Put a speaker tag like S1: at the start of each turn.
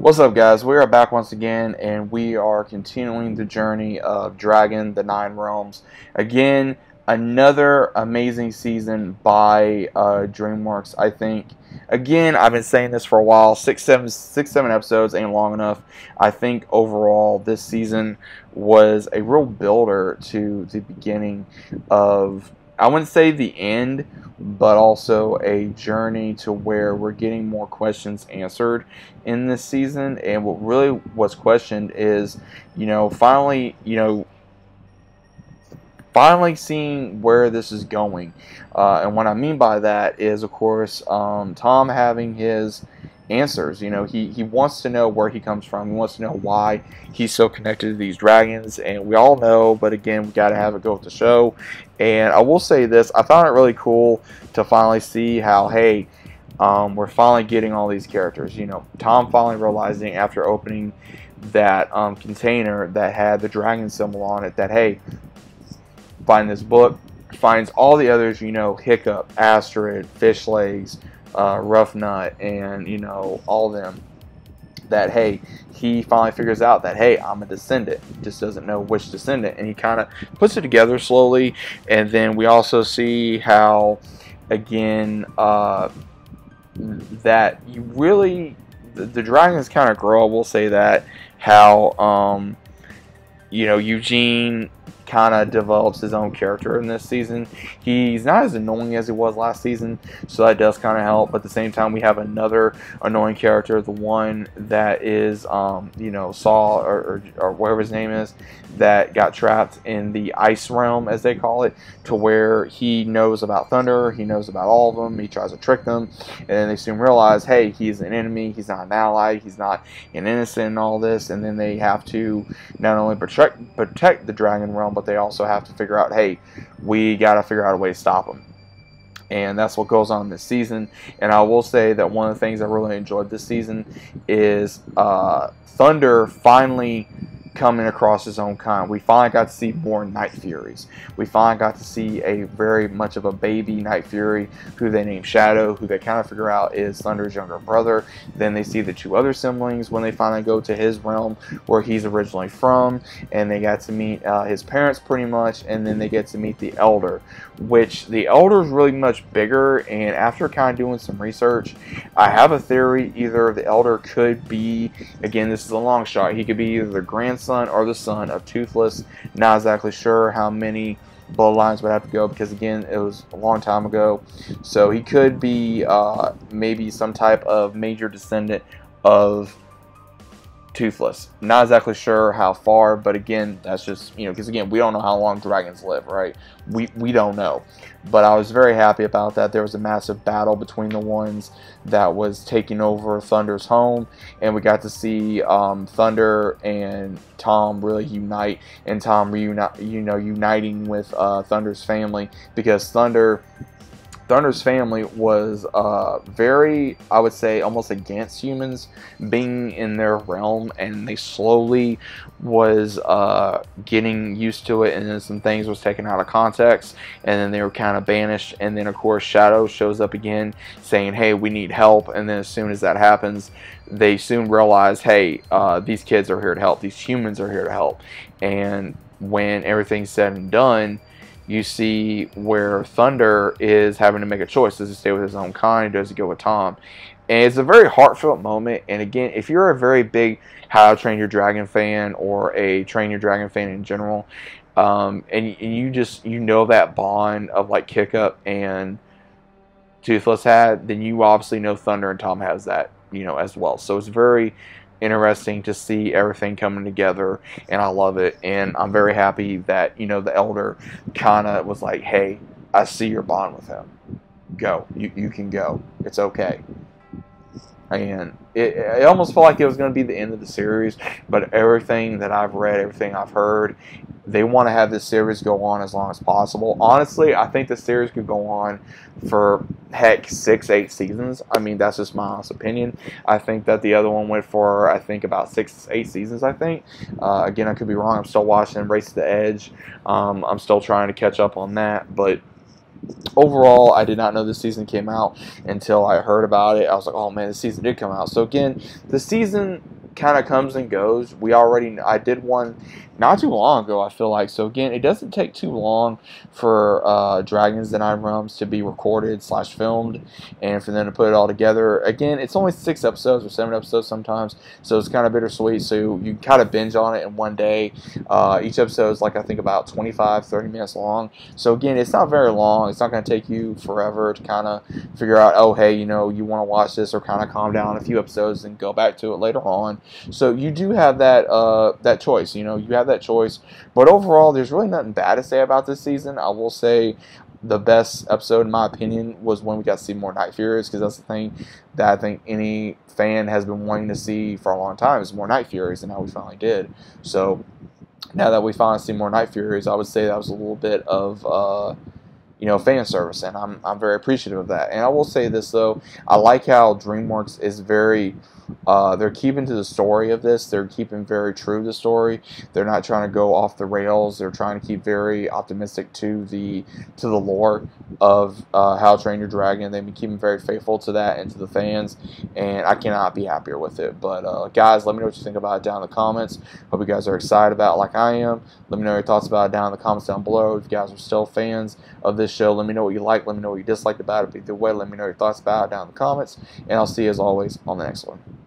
S1: What's up, guys? We are back once again, and we are continuing the journey of Dragon: The Nine Realms. Again, another amazing season by uh, DreamWorks. I think. Again, I've been saying this for a while. Six, seven, six, seven episodes ain't long enough. I think overall, this season was a real builder to the beginning of. I wouldn't say the end, but also a journey to where we're getting more questions answered in this season. And what really was questioned is, you know, finally, you know, finally seeing where this is going. Uh, and what I mean by that is, of course, um, Tom having his answers. You know, he, he wants to know where he comes from. He wants to know why he's so connected to these dragons. And we all know, but again, we got to have it go with the show. And I will say this I found it really cool to finally see how, hey, um, we're finally getting all these characters. You know, Tom finally realizing after opening that um, container that had the dragon symbol on it that, hey, find this book, finds all the others, you know, Hiccup, Astrid, Fishlegs, uh, Ruffnut, and you know all them. That hey, he finally figures out that hey, I'm a descendant. Just doesn't know which descendant, and he kind of puts it together slowly. And then we also see how, again, uh, that you really the, the dragons kind of grow. We'll say that how um, you know Eugene kind of develops his own character in this season. He's not as annoying as he was last season, so that does kind of help. But at the same time, we have another annoying character, the one that is, um, you know, Saul or, or, or whatever his name is, that got trapped in the ice realm, as they call it, to where he knows about Thunder, he knows about all of them, he tries to trick them, and then they soon realize, hey, he's an enemy, he's not an ally, he's not an innocent in all this, and then they have to not only protect protect the dragon realm, but they also have to figure out, hey, we got to figure out a way to stop them. And that's what goes on this season. And I will say that one of the things I really enjoyed this season is uh, Thunder finally coming across his own kind. We finally got to see more Night Furies. We finally got to see a very much of a baby Night Fury who they name Shadow, who they kind of figure out is Thunder's younger brother. Then they see the two other siblings when they finally go to his realm where he's originally from, and they got to meet uh, his parents pretty much, and then they get to meet the Elder, which the Elder is really much bigger. And after kind of doing some research, I have a theory either the Elder could be, again, this is a long shot, he could be either the grandson grandson or the son of Toothless. Not exactly sure how many bloodlines would have to go because again it was a long time ago so he could be uh, maybe some type of major descendant of toothless. Not exactly sure how far, but again, that's just, you know, because again, we don't know how long dragons live, right? We, we don't know. But I was very happy about that. There was a massive battle between the ones that was taking over Thunder's home, and we got to see um, Thunder and Tom really unite, and Tom reunite, you know, uniting with uh, Thunder's family because Thunder Thunder's family was uh, very, I would say, almost against humans being in their realm, and they slowly was uh, getting used to it, and then some things was taken out of context, and then they were kind of banished, and then of course Shadow shows up again, saying, "Hey, we need help," and then as soon as that happens, they soon realize, "Hey, uh, these kids are here to help. These humans are here to help," and when everything's said and done you see where Thunder is having to make a choice. Does he stay with his own kind? Does he go with Tom? And it's a very heartfelt moment. And again, if you're a very big How to Train Your Dragon fan or a Train Your Dragon fan in general, um, and, and, you just you know that bond of like Hiccup and Toothless had, then you obviously know Thunder and Tom has that you know as well. So it's very interesting to see everything coming together and I love it. And I'm very happy that you know the elder kind of was like hey I see your bond with him. Go. You, you can go. It's okay. And it, it almost felt like it was going to be the end of the series but everything that I've read everything I've heard they want to have this series go on as long as possible. Honestly, I think the series could go on for heck six, eight seasons. I mean, that's just my honest opinion. I think that the other one went for I think about six, eight seasons. I think. Uh, again, I could be wrong. I'm still watching Race to the Edge. Um, I'm still trying to catch up on that, but overall, I did not know the season came out until I heard about it. I was like, oh man, the season did come out. So again, the season kind of comes and goes. We already, I did one not too long ago, I feel like. So again, it doesn't take too long for uh, Dragons The Nine Realms to be recorded slash filmed, and for them to put it all together. Again, it's only six episodes or seven episodes sometimes, so it's kind of bittersweet. So you kind of binge on it in one day. Uh, each episode is like I think about 25, 30 minutes long. So again, it's not very long. It's not going to take you forever to kind of figure out, oh hey, you know, you want to watch this or kind of calm down a few episodes and go back to it later on. So you do have that uh, that choice. You know, you have that choice. But overall, there's really nothing bad to say about this season. I will say the best episode, in my opinion, was when we got to see more Night Furies because that's the thing that I think any fan has been wanting to see for a long time is more Night Furies, and now we finally did. So now that we finally see more Night Furies, I would say that was a little bit of. Uh, you know, fan service, and I'm, I'm very appreciative of that. And I will say this though, I like how DreamWorks is very uh, they're keeping to the story of this. They're keeping very true to the story. They're not trying to go off the rails. They're trying to keep very optimistic to the to the lore of uh, How to Train Your Dragon. They've been keeping very faithful to that and to the fans, and I cannot be happier with it. But uh, guys, let me know what you think about it down in the comments. Hope you guys are excited about it like I am. Let me know your thoughts about it down in the comments down below. If you guys are still fans of this show, let me know what you like. Let me know what you disliked about it. Either way, let me know your thoughts about it down in the comments, and I'll see you as always on the next one.